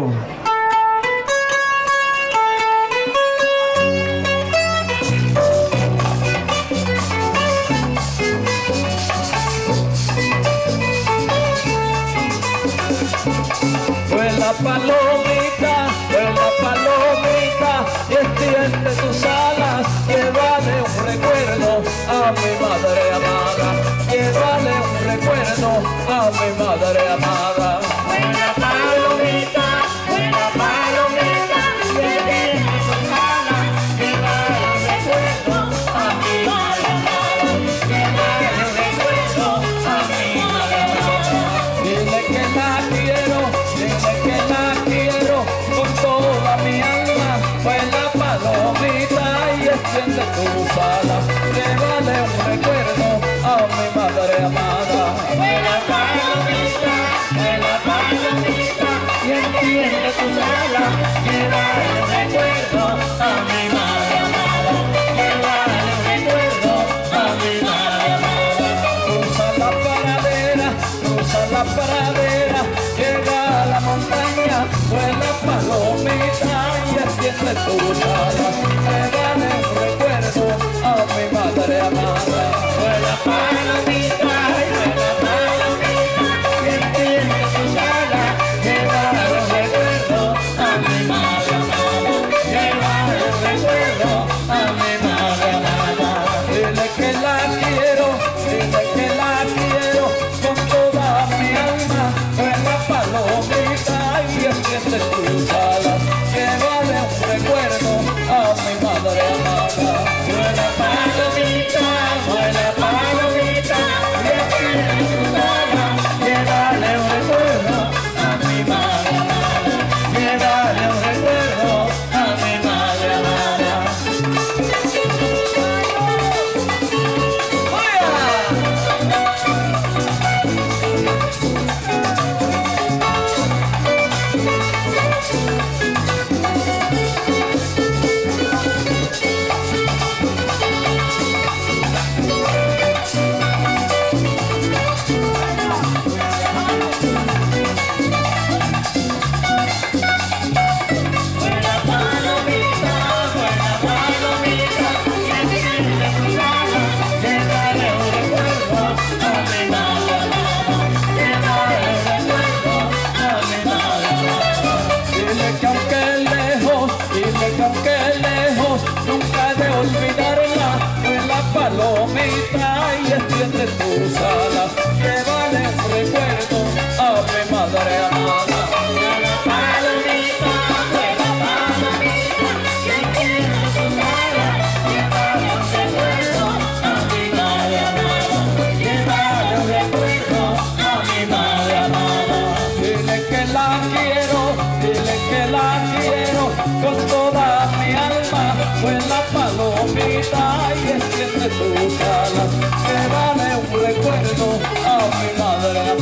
Vuela palomita, vuela palomita, y extiende tus alas, llévale un recuerdo a mi madre amada, llévale un recuerdo a mi madre amada. extiende tus alas, llévale un recuerdo a mi madre amada. Vuela palomita, vuela palomita, y extiende tus alas, llévale un recuerdo. Bye. y extiende tus alas, llévale un recuerdo a mi madre amada. Palomita, buena palomita, que quiero tus alas, llévale un recuerdo a mi madre amada, llévale un recuerdo a mi madre amada. Dile que la quiero, dile que la quiero, con toda mi alma, buena palomita y extiende tus